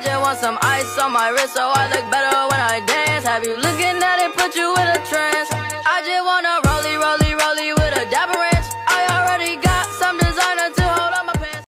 I just want some ice on my wrist so I look better when I dance. Have you looking at it, put your